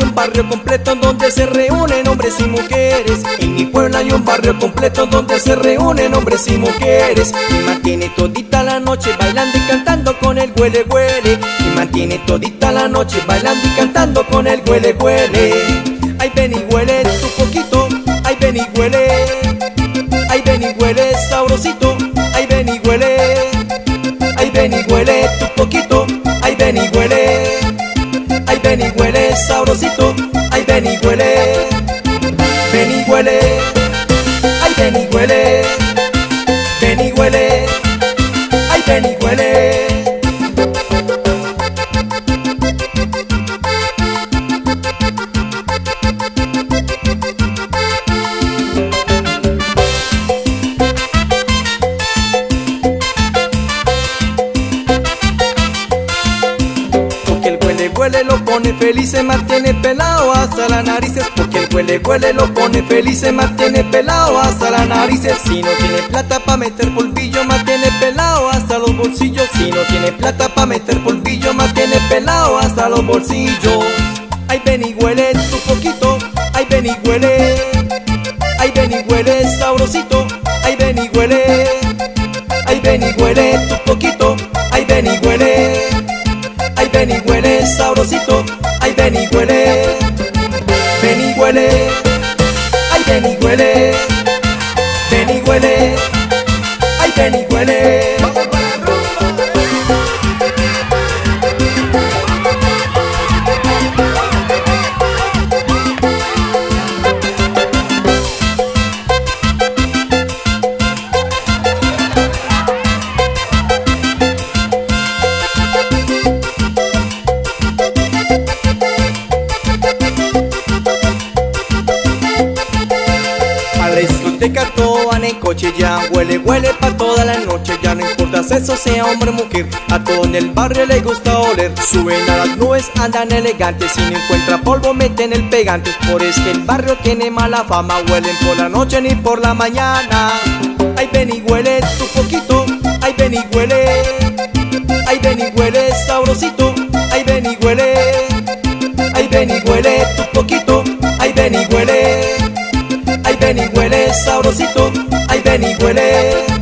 un barrio completo donde se reúnen hombres y mujeres. En mi pueblo hay un barrio completo donde se reúnen hombres y mujeres. Y mantiene todita la noche bailando y cantando con el huele huele. Y mantiene todita la noche bailando y cantando con el huele huele. Ay ven y huele tu poquito, ay ven y huele. Ay ven y huele sabrosito, ay ven y huele. Ay ven y huele tu poquito, ay ven y huele. Ay ven y sabrosito, ay ven y huele. Ven y huele, ay ven y huele. Ven y huele, ay ven y huele. Huele huele lo pone feliz, se mantiene pelado hasta las narices. Porque el huele huele lo pone feliz, se mantiene pelado hasta las narices. Si no tiene plata pa' meter polvillo, mantiene pelado hasta los bolsillos. Si no tiene plata pa' meter polvillo, mantiene pelado hasta los bolsillos. Ay ven y huele tu poquito, ay ven y huele. Ay ven y huele sabrosito, ay ven y huele. Ay ven y huele tu poquito, sabrosito, ay ven y huele. Ven y huele, ay ven y huele. Ven y huele, ay ven y huele. Ya Huele, huele pa' toda la noche. Ya no importa sexo, sea hombre o mujer A todo en el barrio le gusta oler. Suben a las nubes, andan elegantes Si no encuentra polvo, meten el pegante. Por es que el barrio tiene mala fama Huelen por la noche ni por la mañana. Ay ven y huele tu poquito Ay ven y huele. Ay ven y huele sabrosito Ay ven y huele. Ay ven y huele ven y huele sabrosito, ay ven y huele